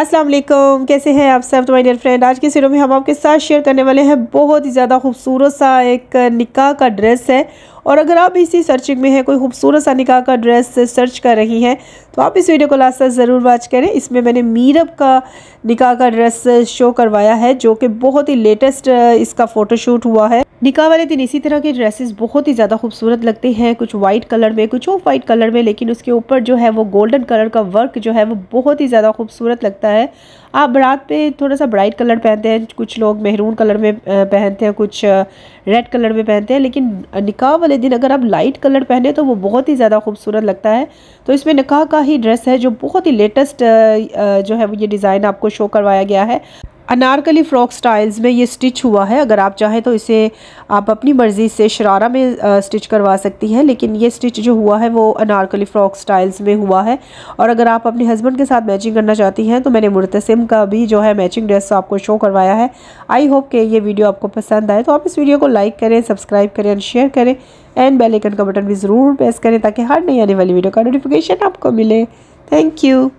अस्सलाम वालेकुम कैसे हैं आप सब? तो माय डियर फ्रेंड आज की वीडियो में हम आपके साथ शेयर करने वाले हैं बहुत ही ज़्यादा खूबसूरत सा एक निकाह का ड्रेस है और अगर आप इसी सर्चिंग में हैं, कोई खूबसूरत सा निकाह का ड्रेस सर्च कर रही हैं तो आप इस वीडियो को लास्ट तक ज़रूर वॉच करें। इसमें मैंने मीरब का निकाह का ड्रेस शो करवाया है, जो कि बहुत ही लेटेस्ट इसका फ़ोटोशूट हुआ है। निकाह वाले दिन इसी तरह के ड्रेसेस बहुत ही ज़्यादा खूबसूरत लगते हैं, कुछ वाइट कलर में, कुछ ऑफ़ वाइट कलर में, लेकिन उसके ऊपर जो है वो गोल्डन कलर का वर्क जो है वो बहुत ही ज़्यादा खूबसूरत लगता है। आप बारात पे थोड़ा सा ब्राइट कलर पहनते हैं, कुछ लोग मेहरून कलर में पहनते हैं, कुछ रेड कलर में पहनते हैं, लेकिन निकाह वाले दिन अगर आप लाइट कलर पहने तो वो बहुत ही ज़्यादा खूबसूरत लगता है। तो इसमें निकाह का ही ड्रेस है जो बहुत ही लेटेस्ट जो है वो ये डिज़ाइन आपको शो करवाया गया है। अनारकली फ्रॉक स्टाइल्स में ये स्टिच हुआ है। अगर आप चाहें तो इसे आप अपनी मर्ज़ी से शरारा में स्टिच करवा सकती हैं, लेकिन ये स्टिच जो हुआ है वो अनारकली फ़्रॉक स्टाइल्स में हुआ है। और अगर आप अपने हस्बैंड के साथ मैचिंग करना चाहती हैं तो मैंने मुर्तसिम का भी जो है मैचिंग ड्रेस आपको शो करवाया है। आई होप कि ये वीडियो आपको पसंद आए तो आप इस वीडियो को लाइक करें, सब्सक्राइब करें एंड शेयर करें। एंड बेल का बटन भी ज़रूर प्रेस करें, ताकि हर नई आने वाली वीडियो का नोटिफिकेशन आपको मिले। Thank you.